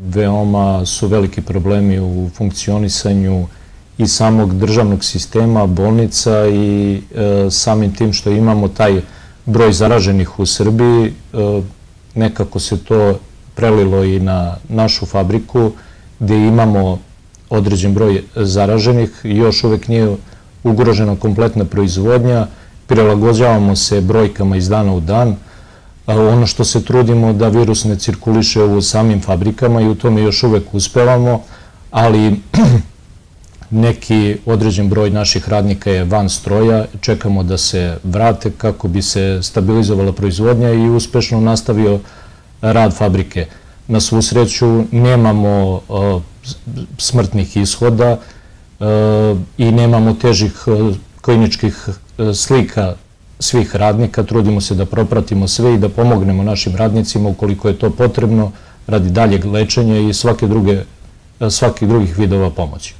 Veoma su veliki problemi u funkcionisanju i samog državnog sistema, bolnica i e, samim tim što imamo taj broj zaraženih u Srbiji, e, nekako se to prelilo i na našu fabriku gde imamo određen broj zaraženih. I još uvek nije ugrožena kompletna proizvodnja, prilagođavamo se brojkama iz dana u dan, ono što se trudimo da virus ne cirkuliše u samim fabrikama i u tome još uvek uspevamo, ali neki određen broj naših radnika je van stroja, čekamo da se vrate kako bi se stabilizovala proizvodnja i uspešno nastavio rad fabrike. Na svu sreću nemamo smrtnih ishoda i nemamo težih kliničkih slika svih radnika, trudimo se da propratimo sve i da pomognemo našim radnicima ukoliko je to potrebno radi daljeg lečenja i svake druge, svakih drugih vidova pomoći.